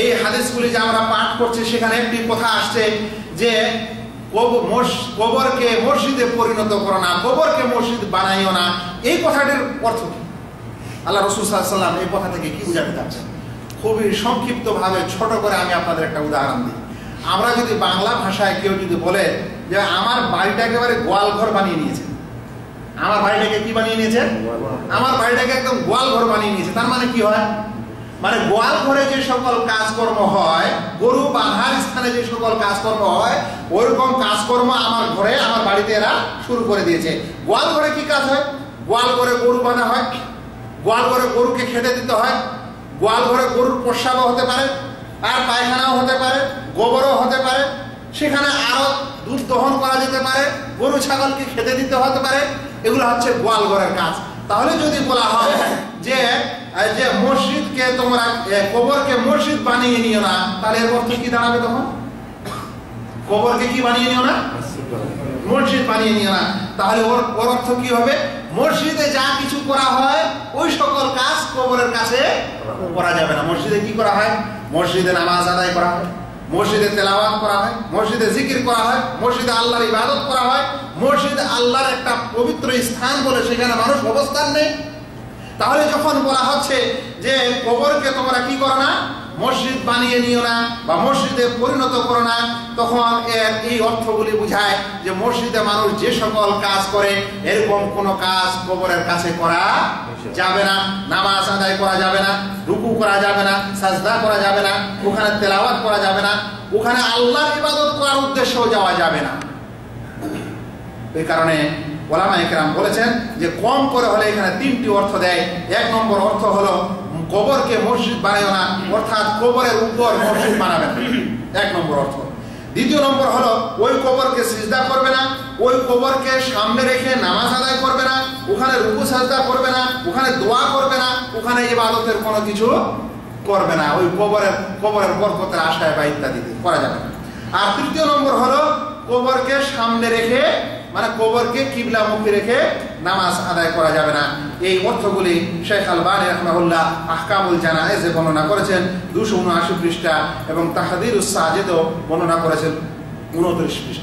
এই হাদিসগুলি যে আমরা পাঠ করছি সেখানে একটি কথা আসছে যে কবরকে মসজিদে পরিণত করো না কবরকে মসজিদ বানাইও না। এই কথাটির অর্থ কি? আল্লাহ রসুল সাল্লাম এই কথা থেকে কি বুঝাতে চাচ্ছেন? খুবই সংক্ষিপ্তভাবে ছোট করে আমি আপনাদের একটা উদাহরণ দিই। আমরা যদি বাংলা ভাষায় কেউ যদি বলে যে আমার বাড়িটা একেবারে গোয়াল ঘর বানিয়ে নিয়েছে। আমার বাড়িটাকে কি বানিয়ে নিয়েছে? আমার বাড়িটাকে একদম গোয়াল ঘর বানিয়ে নিয়েছে। তার মানে কি হয়? মানে গোয়াল ঘরে যে সকল কাজকর্ম হয়, গরু বাঁধার স্থানে যে সকল কাজকর্ম হয় ওইরকম কাজকর্ম আমার ঘরে, আমার বাড়িতে এরা শুরু করে দিয়েছে। গোয়াল ঘরে কি কাজ হয়? গোয়াল ঘরে গরু বাঁধা হয়, গোয়াল ঘরে গরুকে খেতে দিতে হয়, গোয়াল ঘরে গরুর প্রস্রাবও হতে পারে, আর পায়খানাও হতে পারে, গোবরও হতে পারে, সেখানে আরও দুধ দহন করা যেতে পারে, গরু ছাগলকে খেতে দিতে হতে পারে, এগুলো হচ্ছে গোয়াল ঘরের কাজ। তাহলে যদি বলা হয় যে যে মসজিদকে তোমরা কবরকে মসজিদ বানিয়ে নিও না। তাহলে এর অর্থ কি দাঁড়াবে তখন? কবরকে কি বানিয়ে নিও না? মসজিদ বানিয়ে নিও না। তাহলে ওর ওর অর্থ কি হবে? মসজিদে যা কিছু করা হয়, ওই সকল কাজ কবরের কাছে করা যাবে না। মসজিদে কি করা হয়? মসজিদে নামাজ আদায় করা হয়, মসজিদে তেলাওয়াত করা হয়, মসজিদে জিকির করা হয়, মসজিদে আল্লাহর ইবাদত করা হয়, মসজিদে আল্লাহর একটা পবিত্র স্থান বলে সেখানে মানুষ অবস্থান নেই। তাহলে যখন বলা হচ্ছে যে কবরকে তোমরা কি করো না, মসজিদ বানিয়ে নিও না বা মসজিদে পরিণত করো না, তখন এর এই অর্থগুলি বোঝায় যে মসজিদে মানুষ যে সকল কাজ করে, এরকম কোনো কাজ কবরের কাছে করা যাবে না, নামাজ আদায় করা যাবে না, রুকু করা যাবে না, সাজদা করা যাবে না, ওখানে তেলাওয়াত করা যাবে না, ওখানে আল্লাহর ইবাদত করার উদ্দেশ্যেও যাওয়া যাবে না। এই কারণে ওলামা একরাম বলেছেন যে কম করে হলে এখানে তিনটি অর্থ দেয়। এক নম্বর অর্থ হলো কবরকে মসজিদ বানায় না, অর্থাৎ কবরের উপর মসজিদ বানাবে না। এক নম্বর অর্থ। দ্বিতীয় নম্বর হলো ওই কবরকে সিজদা করবে না, ওই কবরকে সামনে রেখে নামাজ আদায় করবে না, ওখানে রুকু, সাজদা করবে না, ওখানে দোয়া করবে না, ওখানে ইবাদতের কোনো কিছু করবে না। ওই কবরের কবরের বরকতের আশায় বা ইত্যাদি করা যাবে না। আর তৃতীয় নম্বর হলো কবরকে সামনে রেখে মানে কবরকে কিবলামুখী রেখে নামাজ আদায় করা যাবে না। এই অর্থগুলি শেখ আলবান রহমাহুল্লাহ আহকামুল জানায়েজে বর্ণনা করেছেন, দুশো উনআশি পৃষ্ঠা এবং তাহাদির বর্ণনা করেছেন, উনত্রিশ পৃষ্ঠা।